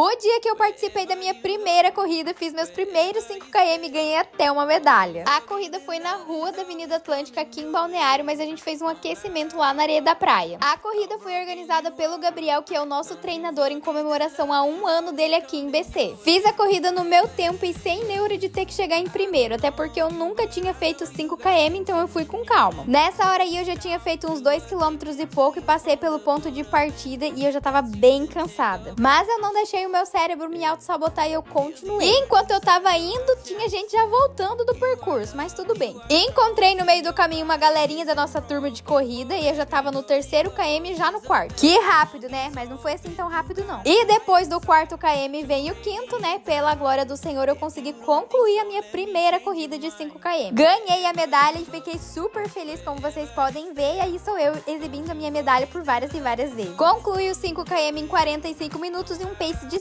O dia que eu participei da minha primeira corrida, fiz meus primeiros 5km e ganhei até uma medalha. A corrida foi na rua da Avenida Atlântica, aqui em Balneário, mas a gente fez um aquecimento lá na areia da praia. A corrida foi organizada pelo Gabriel, que é o nosso treinador, em comemoração a um ano dele aqui em BC. Fiz a corrida no meu tempo e sem neura de ter que chegar em primeiro, até porque eu nunca tinha feito 5km, então eu fui com calma. Nessa hora aí eu já tinha feito uns 2 km e pouco e passei pelo ponto de partida e eu já tava bem cansada. Mas eu não deixei o meu cérebro me auto-sabotar e eu continuei. E enquanto eu tava indo, tinha gente já voltando do percurso, mas tudo bem. Encontrei no meio do caminho uma galerinha da nossa turma de corrida e eu já tava no terceiro KM já no quarto. Que rápido, né? Mas não foi assim tão rápido não. E depois do quarto KM vem o quinto, né? Pela glória do Senhor eu consegui concluir a minha primeira corrida de 5 km. Ganhei a medalha e fiquei super feliz, como vocês podem ver. E aí sou eu exibindo a minha medalha por várias e várias vezes. Concluí os 5 km em 45 minutos e um pace de